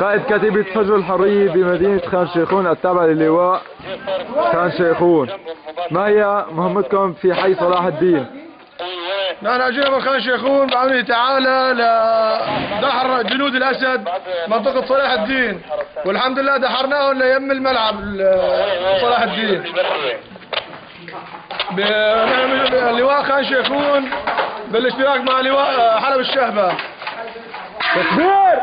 قائد كتيبة فجر الحرية بمدينة خان شيخون التابعة للواء خان شيخون. ما هي مهمتكم في حي صلاح الدين؟ نحن اجينا من خان شيخون بعونه تعالى لدحر جنود الأسد منطقة صلاح الدين. والحمد لله دحرناهم ليم الملعب ال- صلاح الدين. ب- لواء خان شيخون بالاشتراك مع لواء حلب الشهبة. तस्वीर